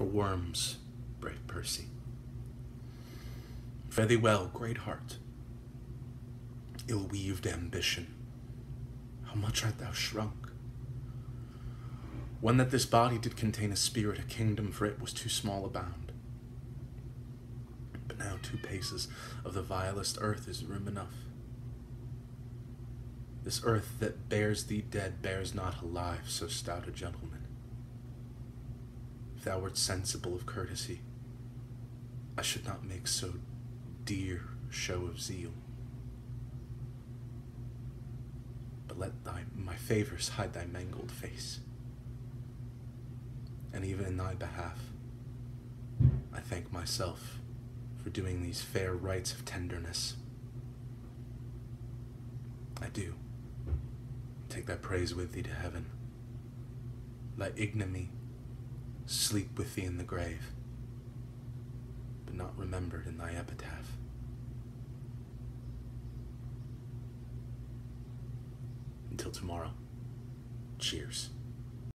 for worms, brave Percy. Fare thee well, great heart, ill weaved ambition. How much art thou shrunk? When that this body did contain a spirit, a kingdom for it was too small a bound. But now two paces of the vilest earth is room enough. This earth that bears thee dead bears not alive so stout a gentleman. Thou wert sensible of courtesy, I should not make so dear show of zeal. But let thy my favors hide thy mangled face. And even in thy behalf, I thank myself for doing these fair rites of tenderness. I do. Take thy praise with thee to heaven. Thy ignominy sleep with thee in the grave, but not remembered in thy epitaph. Until tomorrow, cheers.